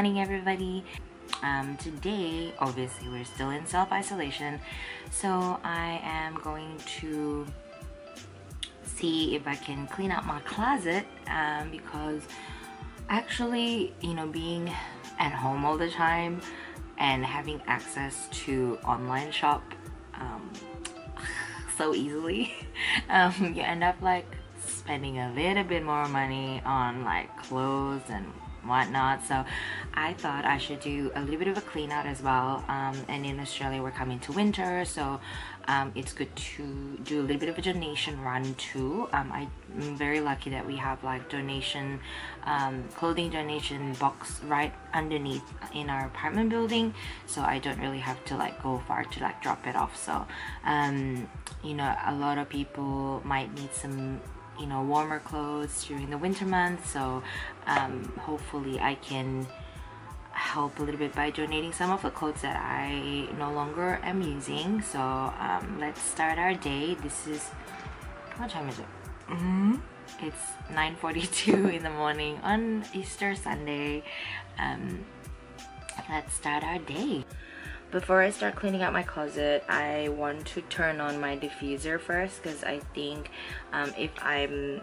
morning everybody. Um, today obviously we're still in self-isolation. So I am going to see if I can clean up my closet um, because actually you know being at home all the time and having access to online shop um, so easily um, you end up like spending a little bit more money on like clothes and whatnot. So I thought I should do a little bit of a clean out as well. Um, and in Australia we're coming to winter so um, it's good to do a little bit of a donation run too. Um, I'm very lucky that we have like donation um, clothing donation box right underneath in our apartment building. So I don't really have to like go far to like drop it off. So um, you know a lot of people might need some you know warmer clothes during the winter months so um, hopefully I can help a little bit by donating some of the clothes that I no longer am using. So um, let's start our day. This is what time is it? Mm -hmm. it's 9:42 in the morning on Easter Sunday. Um, let's start our day before I start cleaning out my closet, I want to turn on my diffuser first because I think um, if I'm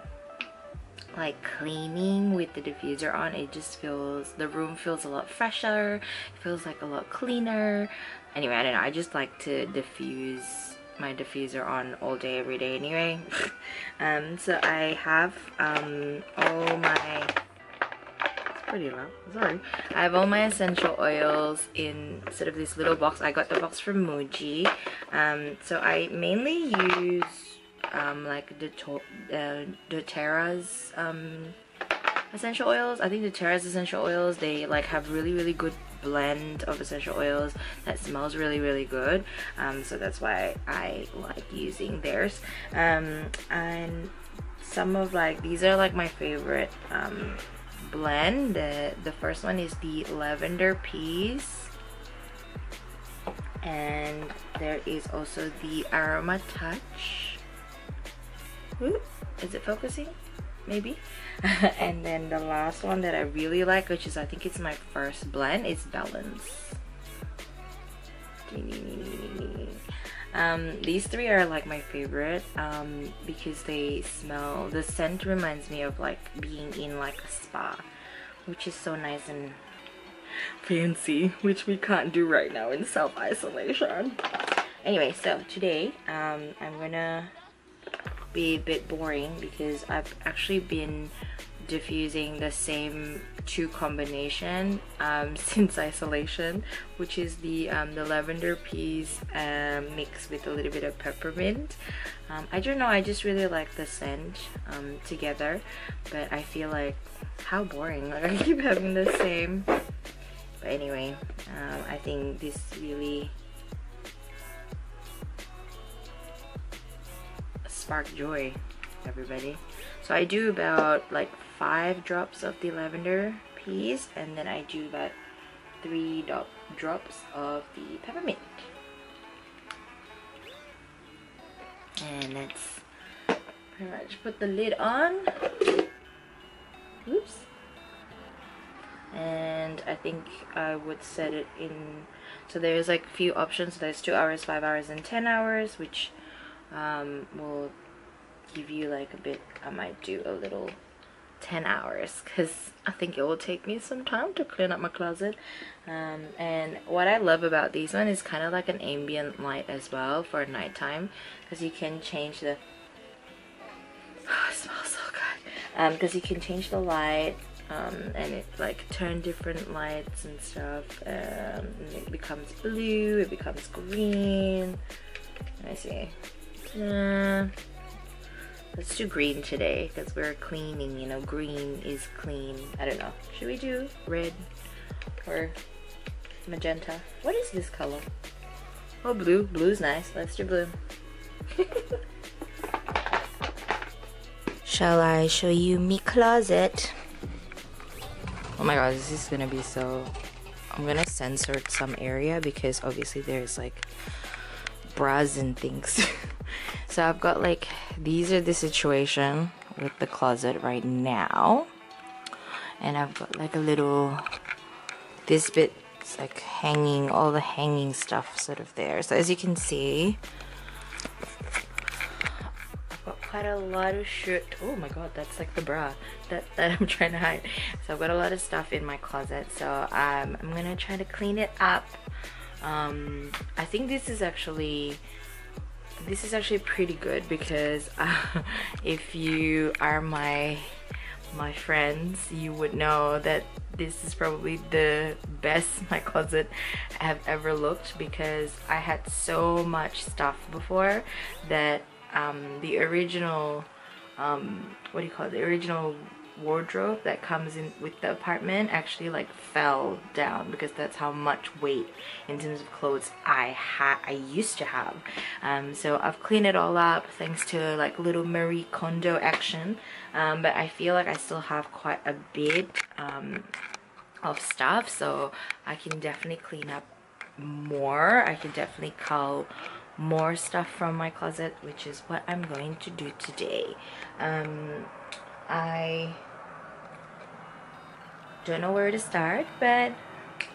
like cleaning with the diffuser on it just feels the room feels a lot fresher it feels like a lot cleaner. Anyway I don't know I just like to diffuse my diffuser on all day every day anyway. Um so I have um all my pretty loud sorry. I have all my essential oils in sort of this little box. I got the box from muji. Um, so i mainly use um, like the uh, doTERRA's um, essential oils. I think the doTERRA's essential oils they like have really really good blend of essential oils that smells really really good. Um, so that's why I like using theirs. Um, and some of like these are like my favorite um, blend. The, the first one is the Lavender Peace. And there is also the Aroma Touch. Ooh, is it focusing? Maybe. and then the last one that I really like, which is I think it's my first blend, is Balance. Um, these three are like my favorite um, because they smell, the scent reminds me of like being in like a spa, which is so nice and fancy, which we can't do right now in self-isolation. Anyway, so today um, I'm gonna be a bit boring because I've actually been diffusing the same two combination um, since isolation which is the um, the lavender peace um, mixed with a little bit of peppermint. Um, I don't know I just really like the scent um, together but I feel like how boring like I keep having the same. But anyway um, I think this really sparked joy everybody. So I do about like five drops of the lavender peace and then I do about three drops of the peppermint. And let's pretty much put the lid on. Oops. And I think I would set it in so there's like a few options. There's two hours five hours and ten hours which um, will give you like a bit I might do a little 10 hours because I think it will take me some time to clean up my closet. Um, and what I love about these one is kind of like an ambient light as well for nighttime because you can change the oh, it smells so good. Because um, you can change the light um, and it like turn different lights and stuff um, and it becomes blue it becomes green. I see. Uh, Let's do green today because we're cleaning, you know, green is clean. I don't know. Should we do red or magenta? What is this color? Oh, blue. Blue's nice. Let's do blue. Shall I show you me closet? Oh my god, this is gonna be so... I'm gonna censor some area because obviously there's like bras and things. so I've got like these are the situation with the closet right now. And I've got like a little this bit it's like hanging all the hanging stuff sort of there. So as you can see I've got quite a lot of shirt oh my god that's like the bra that, that I'm trying to hide. So I've got a lot of stuff in my closet. So um, I'm gonna try to clean it up. Um, I think this is actually this is actually pretty good because uh, if you are my my friends you would know that this is probably the best my closet I have ever looked because I had so much stuff before that um, the original um, what do you call it? The original wardrobe that comes in with the apartment actually like fell down because that's how much weight in terms of clothes I had I used to have. Um, so I've cleaned it all up thanks to like little Marie Kondo action. Um, but I feel like I still have quite a bit um, of stuff so I can definitely clean up more. I can definitely cull more stuff from my closet which is what I'm going to do today. Um, I don't know where to start but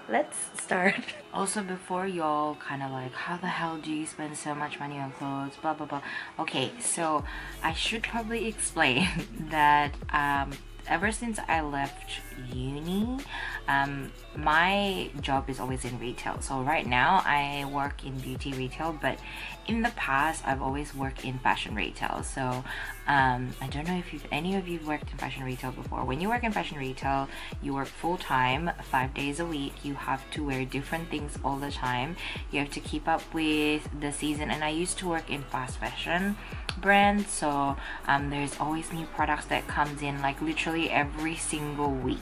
let's start. Also before y'all kind of like how the hell do you spend so much money on clothes? Blah blah blah. Okay so i should probably explain that um ever since I left uni, um, my job is always in retail. So right now I work in beauty retail, but in the past I've always worked in fashion retail. So um, I don't know if you've, any of you worked in fashion retail before. When you work in fashion retail, you work full time, five days a week. You have to wear different things all the time. You have to keep up with the season. And I used to work in fast fashion brand so um, there's always new products that comes in like literally every single week.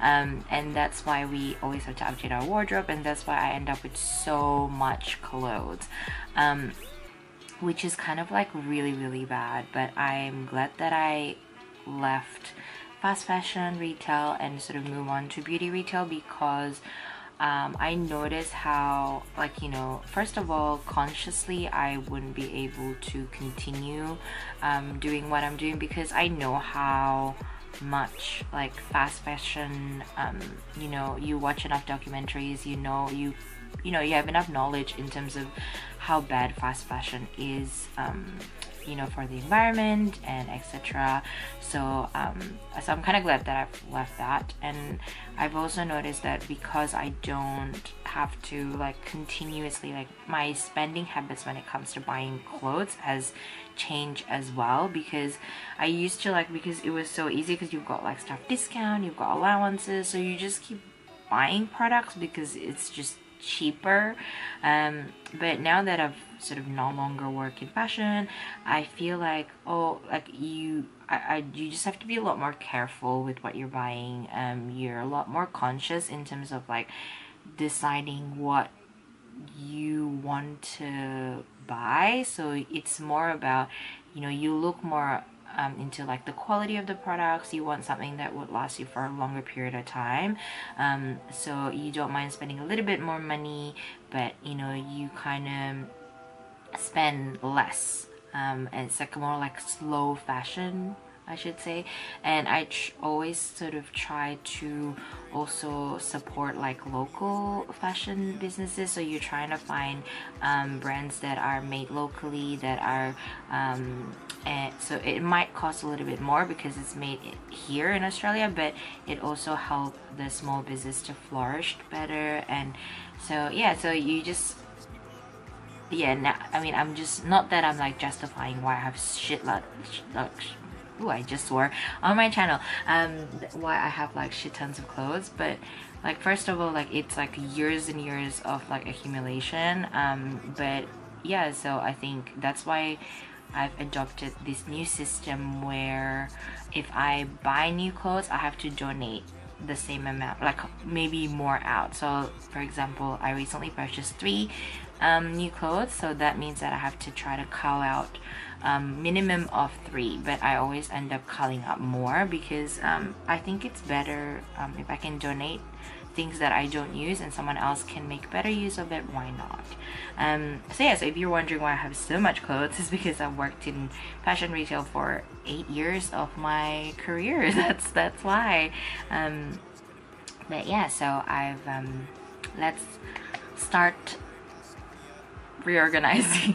Um, and that's why we always have to update our wardrobe and that's why I end up with so much clothes. Um, which is kind of like really really bad but I'm glad that I left fast fashion retail and sort of move on to beauty retail because um, I notice how like you know first of all consciously I wouldn't be able to continue um, doing what I'm doing because I know how much like fast fashion um, you know you watch enough documentaries you know you you know you have enough knowledge in terms of how bad fast fashion is um, you know for the environment and etc so um, so I'm kind of glad that I've left that. And I've also noticed that because I don't have to like continuously like my spending habits when it comes to buying clothes has changed as well because I used to like because it was so easy because you've got like stuff discount you've got allowances so you just keep buying products because it's just cheaper. Um, but now that I've sort of no longer work in fashion. I feel like oh like you I, I you just have to be a lot more careful with what you're buying. Um, you're a lot more conscious in terms of like deciding what you want to buy. So it's more about you know you look more um, into like the quality of the products. You want something that would last you for a longer period of time. Um, so you don't mind spending a little bit more money but you know you kind of spend less. Um, and it's like more like slow fashion I should say. And I always sort of try to also support like local fashion businesses. So you're trying to find um, brands that are made locally that are um, and so it might cost a little bit more because it's made here in Australia but it also helps the small business to flourish better. And so yeah so you just yeah now I mean I'm just not that I'm like justifying why I have shit like, like Ooh, I just swore on my channel um why I have like shit tons of clothes but like first of all like it's like years and years of like accumulation um but yeah so I think that's why I've adopted this new system where if I buy new clothes I have to donate the same amount like maybe more out. So for example I recently purchased three um, new clothes so that means that I have to try to call out um, minimum of three but I always end up calling up more because um, I think it's better um, if I can donate things that I don't use and someone else can make better use of it why not? Um, so yeah so if you're wondering why I have so much clothes it's because I've worked in fashion retail for eight years of my career. That's that's why. Um, but yeah so I've let's start reorganizing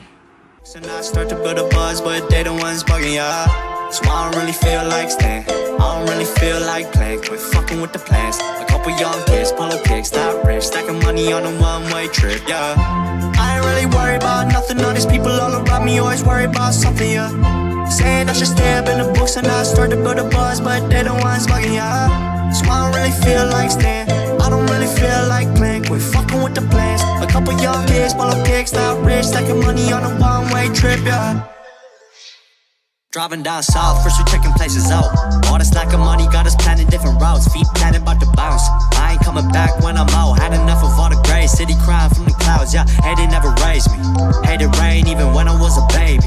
So now I start to build a buzz, but they the ones bugging ya. So I don't really feel like staying. I don't really feel like playing. Quit fucking with the plans. A couple young kids, polo kicks, not rich. Stacking money on a one-way trip, yeah. I ain't really worried about nothing. All these people all around me always worry about something, yeah. Saying I should stay up in the books and I start to build a buzz, but they the ones bugging ya. So I don't really feel like staying. I don't really feel like playing. Quit fucking with the plans. A couple young kids, polo kicks, not rich. Stacking money on a one-way trip, yeah. Driving down south, first we checking places out. All this lack of money got us planning different routes. Feet planted about to bounce. I ain't coming back when I'm out. Had enough of all the gray city crying from the clouds. Yeah, hey, they never raised me. Hated rain even when I was a baby.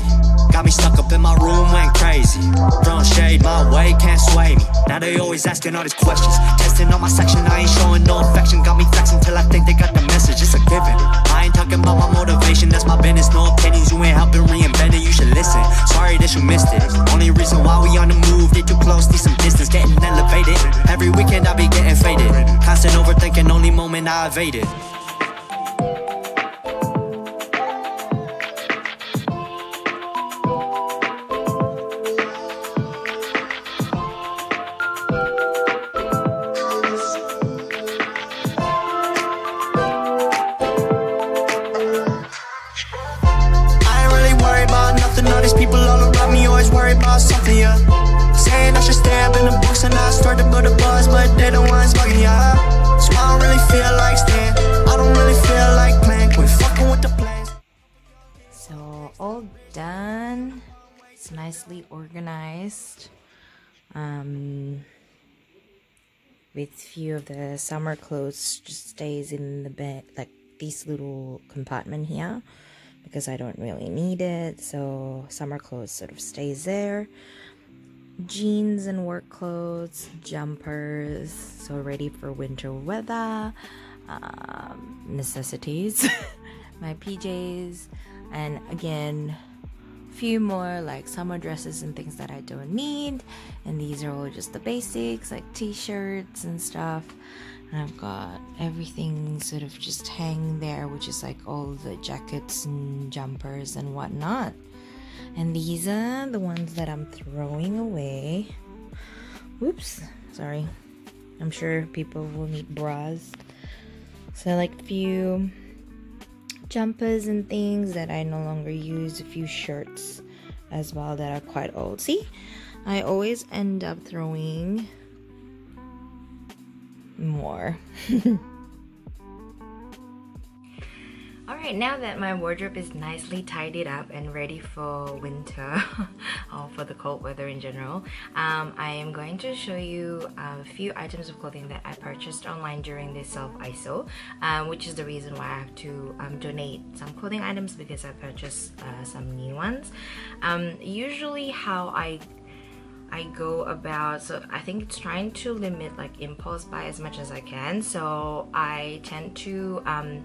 Got me stuck up in my room, went crazy. Throwing shade my way, can't sway me. Now they always asking all these questions. Testing on my section, I ain't showing no affection. Got me flexing till I think they got the message. It's a given. I ain't talking about my motivation, that's my business. No opinions, you ain't helping reinvent it. You should listen. Sorry that you missed it. Only reason why we on the move, they too close, need some distance, getting elevated. Every weekend I be getting faded. Constant overthinking, only moment I evaded. Nicely organized. Um, with few of the summer clothes just stays in the bed like this little compartment here because I don't really need it. So summer clothes sort of stays there. Jeans and work clothes, jumpers, so ready for winter weather. Um, necessities, my PJs, and again, few more like summer dresses and things that I don't need. And these are all just the basics like t-shirts and stuff. And I've got everything sort of just hanging there, which is like all the jackets and jumpers and whatnot. And these are the ones that I'm throwing away. Whoops, sorry. I'm sure people will need bras. So like few jumpers and things that I no longer use, a few shirts as well that are quite old. See, I always end up throwing more. Alright, now that my wardrobe is nicely tidied up and ready for winter or for the cold weather in general, um, I am going to show you a few items of clothing that I purchased online during this self-ISO, um, which is the reason why I have to um, donate some clothing items because I purchased uh, some new ones. Um, usually how I I go about so I think it's trying to limit like impulse buy as much as I can so I tend to um,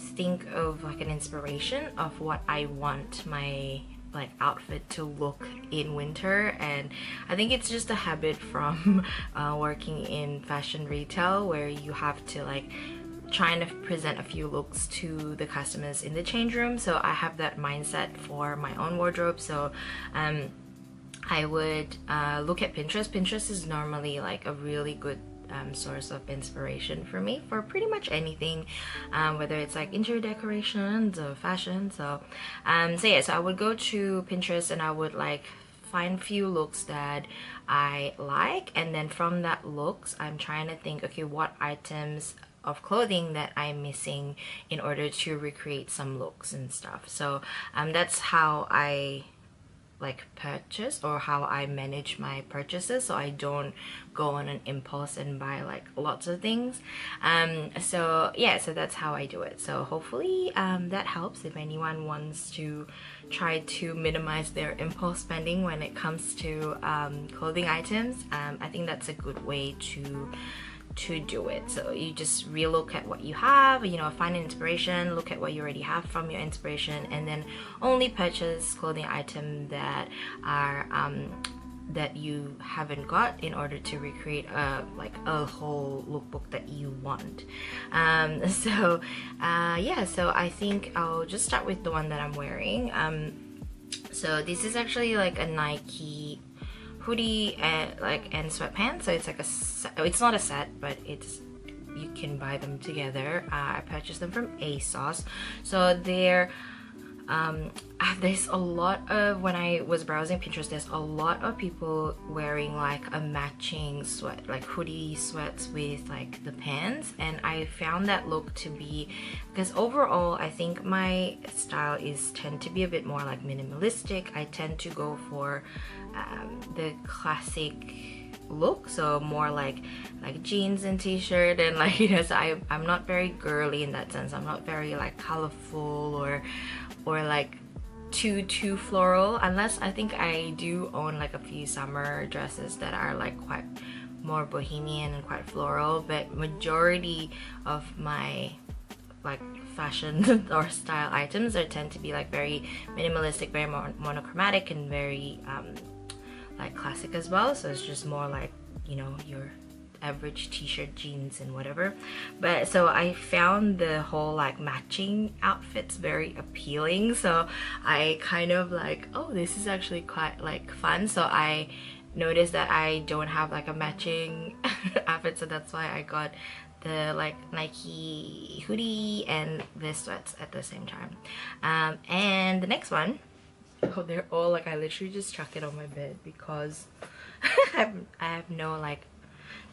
think of like an inspiration of what I want my like outfit to look in winter. And I think it's just a habit from uh, working in fashion retail where you have to like trying to present a few looks to the customers in the change room. So I have that mindset for my own wardrobe. So um, I would uh, look at Pinterest. Pinterest is normally like a really good um, source of inspiration for me for pretty much anything, um, whether it's like interior decorations or fashion. So, um, so yeah, so I would go to Pinterest and I would like find few looks that I like, and then from that looks, I'm trying to think, okay, what items of clothing that I'm missing in order to recreate some looks and stuff. So um, that's how I like purchase or how I manage my purchases so I don't go on an impulse and buy like lots of things. Um so yeah so that's how I do it. So hopefully um that helps if anyone wants to try to minimize their impulse spending when it comes to um, clothing items. Um, I think that's a good way to to do it. So you just relook at what you have you know find an inspiration look at what you already have from your inspiration and then only purchase clothing items that are um, that you haven't got in order to recreate a like a whole lookbook that you want. Um, so uh, yeah so I think I'll just start with the one that I'm wearing. Um, so this is actually like a Nike hoodie and like and sweatpants. So it's like a set, it's not a set but it's you can buy them together. Uh, I purchased them from ASOS. So they're um, there's a lot of when I was browsing Pinterest there's a lot of people wearing like a matching sweat like hoodie sweats with like the pants. And I found that look to be because overall I think my style is tend to be a bit more like minimalistic. I tend to go for um, the classic look. So more like like jeans and t-shirt and like you know so I, I'm not very girly in that sense. I'm not very like colorful or or like too too floral unless I think I do own like a few summer dresses that are like quite more bohemian and quite floral but majority of my like fashion or style items are tend to be like very minimalistic very mon monochromatic and very um, like classic as well so it's just more like you know your average t-shirt jeans and whatever. But so I found the whole like matching outfits very appealing. So I kind of like oh this is actually quite like fun. So I noticed that I don't have like a matching outfit. So that's why I got the like Nike hoodie and the sweats at the same time. Um, and the next one oh they're all like I literally just chuck it on my bed because I have, I have no like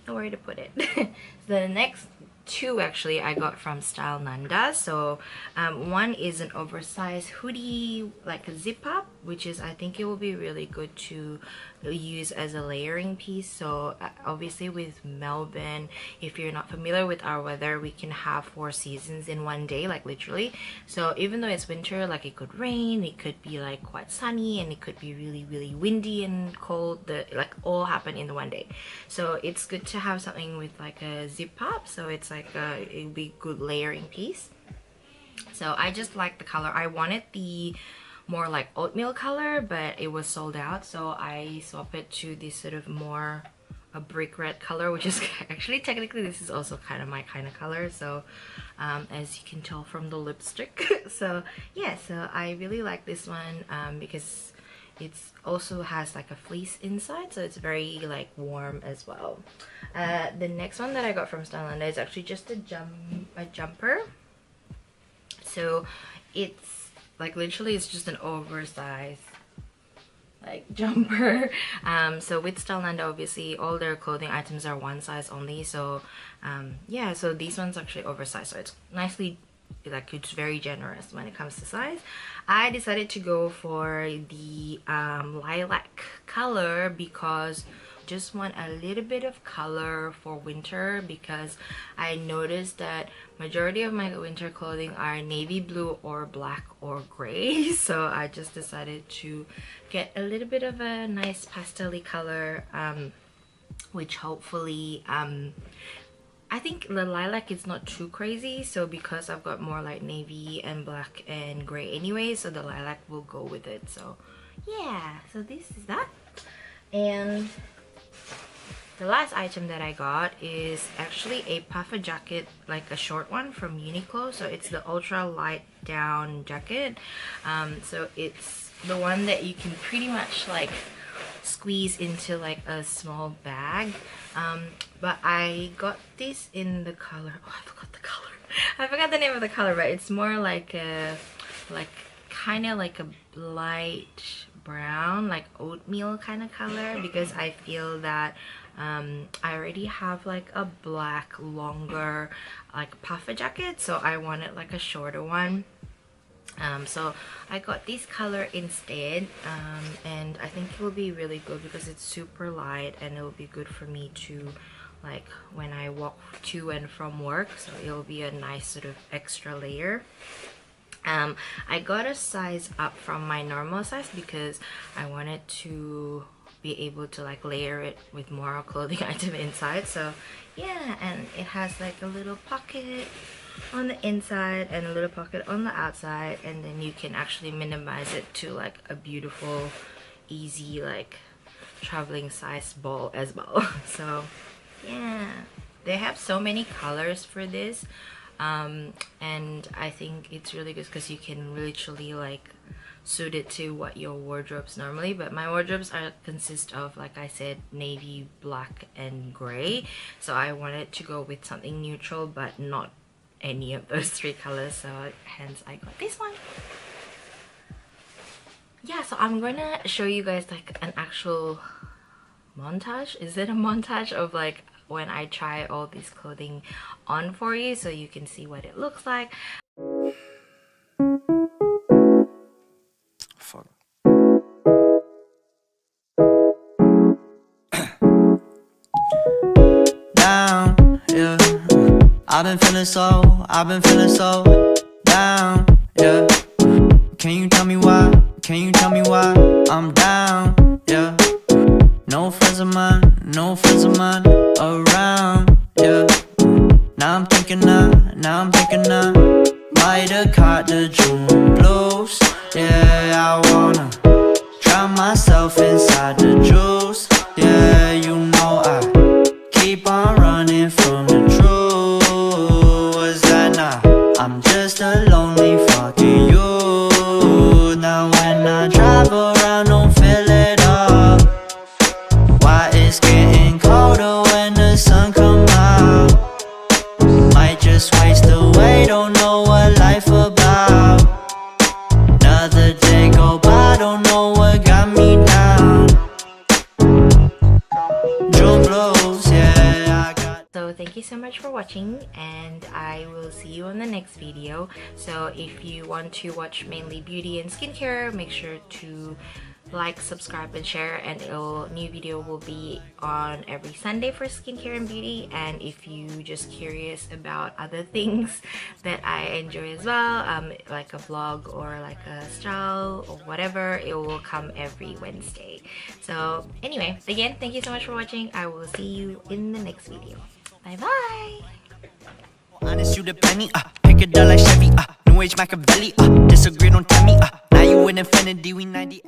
nowhere to put it. the next two actually I got from Stylenanda. So um, one is an oversized hoodie, like a zip up, which is I think it will be really good to use as a layering piece. So uh, obviously with Melbourne, if you're not familiar with our weather, we can have four seasons in one day, like literally. So even though it's winter, like it could rain, it could be like quite sunny, and it could be really, really windy and cold. The like all happen in the one day. So it's good to have something with like a zip up. So it's like a, it'll be good layering piece. So I just like the color. I wanted the more like oatmeal color but it was sold out so I swapped it to this sort of more a brick red color which is actually technically this is also kind of my kind of color so um, as you can tell from the lipstick. So yeah so I really like this one um, because it also has like a fleece inside so it's very like warm as well. Uh, the next one that I got from Stylenanda is actually just a jump a jumper. So it's like literally it's just an oversized like jumper. Um so with Stylenanda obviously all their clothing items are one size only. So um yeah so these ones actually oversized. So it's nicely like it's very generous when it comes to size. I decided to go for the um lilac color because just want a little bit of color for winter because I noticed that majority of my winter clothing are navy blue or black or gray. So I just decided to get a little bit of a nice pastel color um, which hopefully um, I think the lilac is not too crazy. So because I've got more like navy and black and gray anyway so the lilac will go with it. So yeah so this is that. And the last item that I got is actually a puffer jacket, like a short one from Uniqlo. So it's the ultra light down jacket. Um, so it's the one that you can pretty much like squeeze into like a small bag. Um, but I got this in the color, oh I forgot the color. I forgot the name of the color, but it's more like a, like kind of like a light brown like oatmeal kind of color because I feel that um, I already have like a black longer like puffer jacket so I wanted like a shorter one. Um, so I got this color instead um, and I think it will be really good because it's super light and it will be good for me to like when I walk to and from work so it will be a nice sort of extra layer. Um, I got a size up from my normal size because I wanted to be able to like layer it with more clothing item inside. So yeah and it has like a little pocket on the inside and a little pocket on the outside and then you can actually minimize it to like a beautiful easy like traveling size ball as well. So yeah they have so many colors for this um, and I think it's really good because you can literally like suit it to what your wardrobes normally but my wardrobes are consist of like I said navy black and gray. So I wanted to go with something neutral but not any of those three colors so hence I got this one. Yeah so I'm gonna show you guys like an actual montage. Is it a montage of like when I try all these clothing on for you so you can see what it looks like I've been feeling so, I've been feeling so down, yeah. Can you tell me why? Can you tell me why I'm down, yeah? No friends of mine, no friends of mine around, thank you so much for watching and I will see you on the next video. So if you want to watch mainly beauty and skincare, make sure to like, subscribe and share and a new video will be on every Sunday for skincare and beauty and if you just curious about other things that I enjoy as well, um, like a vlog or like a style or whatever, it will come every Wednesday. So anyway, again, thank you so much for watching. I will see you in the next video. Bye bye! Honest, you the penny, uh, pick a dollar Chevy, uh, New Age Machiavelli, uh, disagree, don't tell me, uh, now you in infinity, we 90.